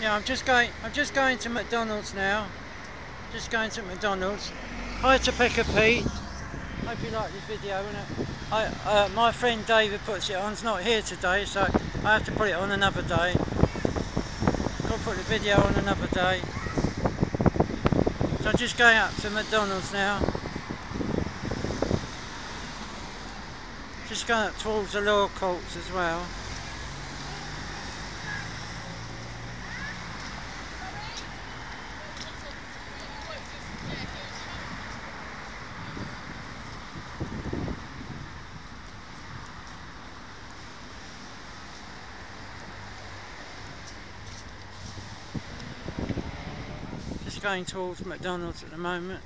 Yeah, I'm just going. I'm just going to McDonald's now. Just going to McDonald's. Hi to Pekka Pete. Hope you like this video. I, uh, my friend David puts it on. He's not here today, so I have to put it on another day. To put the video on another day. So I'm just going up to McDonald's now. Just going up towards the law courts as well. Going towards McDonald's at the moment.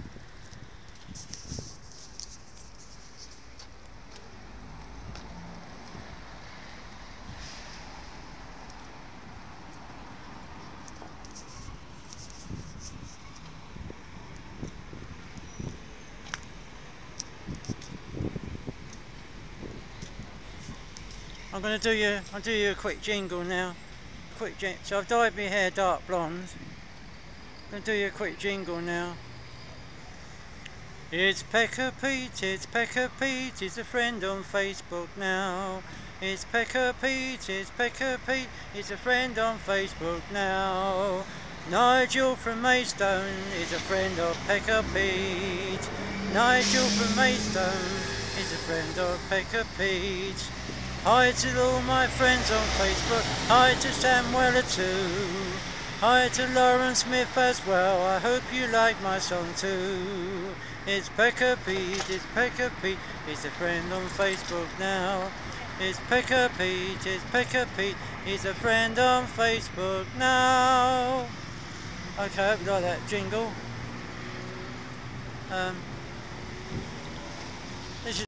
I'm going to do you. I'll do you a quick jingle now. Quick jingle. So I've dyed my hair dark blonde. To do you a quick jingle now. It's Pecker Pete, it's Pecker Pete, he's a friend on Facebook now. It's Pecker Pete, it's Pecker Pete, he's a friend on Facebook now. Nigel from Maidstone is a friend of Pecker Pete. Nigel from Maidstone is a friend of Pecker Pete. Hi to all my friends on Facebook. Hi to Sam Weller too. Hi to Lauren Smith as well. I hope you like my song too. It's Pekka Pete, it's Pekka Pete. He's a friend on Facebook now. It's Pekka Pete, it's Pekka Pete. He's a friend on Facebook now. Okay, I hope you like that jingle. Um,